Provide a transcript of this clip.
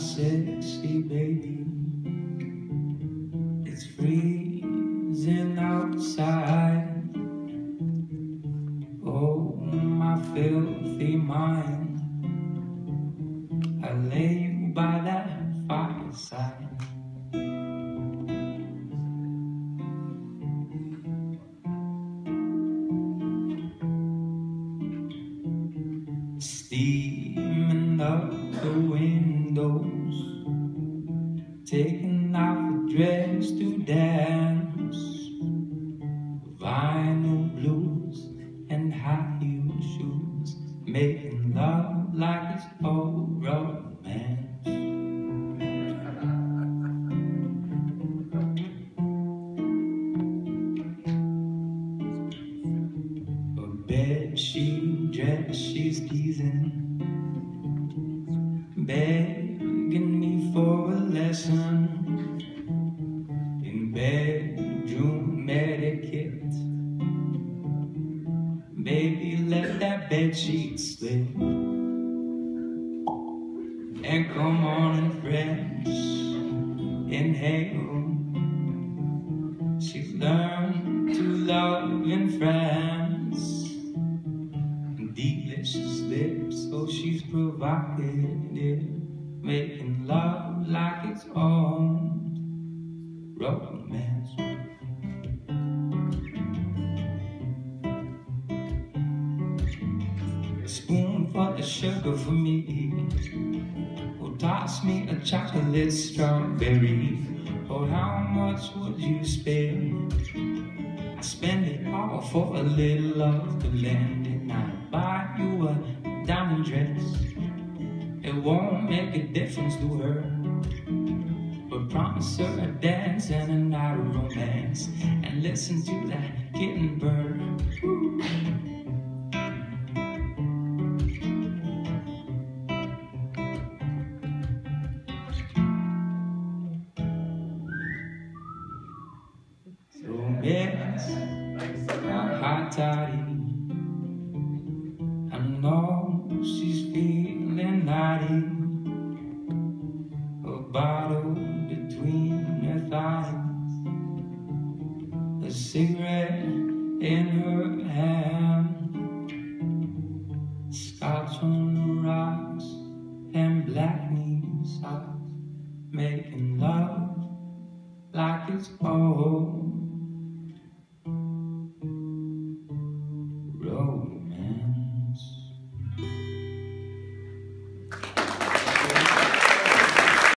say, baby, it's freezing outside. Oh, my filthy mind. I lay you by that fireside. Steaming up the windows, taking off a dress to dance. Vinyl blues and high heel shoes, making love like it's old romance. A bed sheet dress she's teasing, begging me for a lesson in bedroom etiquette. Baby, let that bed sheet slip and come on and fresh inhale. She's learned to love in France. She's provocative, making love like its own romance. A spoonful of sugar for me. Oh, toss me a chocolate strawberry. Oh, how much would you spend? I spend it all for a little love to lend, and I buy you a diamond dress. It won't make a difference to her, but promise her a dance and a night of romance, and listen to that kitten bird. Romance, a hot toddy. I know bottle between her thighs, a cigarette in her hand, scotch on the rocks, and black knee socks, making love like it's old